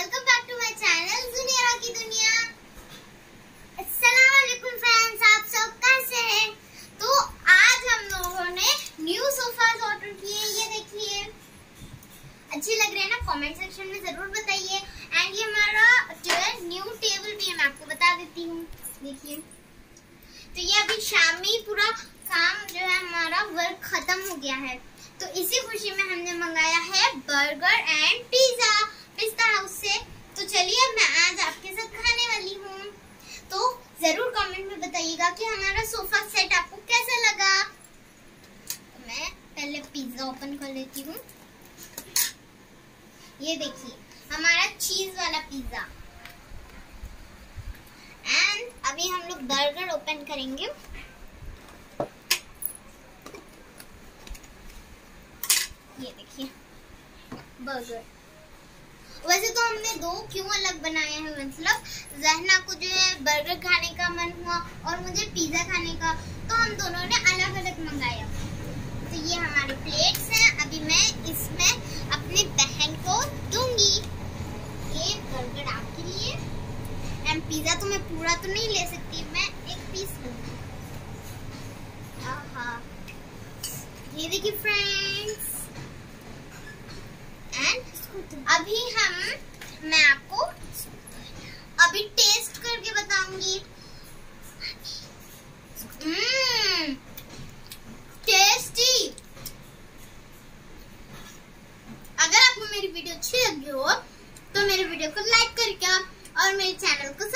Welcome back to my channel की दुनिया अस्सलाम वालेकुम फ्रेंड्स आप सब कैसे हैं? तो आज हम लोगों ने न्यू ऑर्डर किए, ये देखिए। अच्छे लग रहे हैं ना? कमेंट सेक्शन में ज़रूर बताइए। एंड ये हमारा जो है न्यू टेबल भी है, मैं आपको बता देती हूँ। देखिए। तो ये अभी शाम में पूरा काम जो है, हमारा वर्क खत्म हो गया है। तो इसी खुशी में हमने मंगाया है burger and pizza Pista House से तो चलिए मैं आज आपके साथ खाने वाली हूँ तो ज़रूर कमेंट में बताइएगा कि हमारा सोफा सेट आपको कैसा लगा। तो मैं पहले पिज्जा ओपन कर लेती हूँ। ये देखिए, हमारा चीज़ वाला पिज्जा एंड अभी हम लोग बर्गर ओपन करेंगे। ये देखिए बर्गर वैसे तो हमने दो क्यों अलग बनाए हैं मतलब जहना को जो है बर्गर खाने का मन हुआ और मुझे पिज्जा खाने का तो हम दोनों ने अलग अलग मंगाया। तो ये हमारे प्लेट्स हैं, अभी मैं इसमें अपनी बहन को दूँगी। ये बर्गर आपके लिए। एंड पिज्जा तो मैं पूरा तो नहीं ले सकती, मैं एक पीस लूँगी। ये देखिए फ्रेंड्स अभी हम, मैं आपको, अभी टेस्ट करके बताऊँगी। हम्म, टेस्टी अगर आपको मेरी वीडियो अच्छी लगी हो तो मेरे वीडियो को लाइक करके और मेरे चैनल को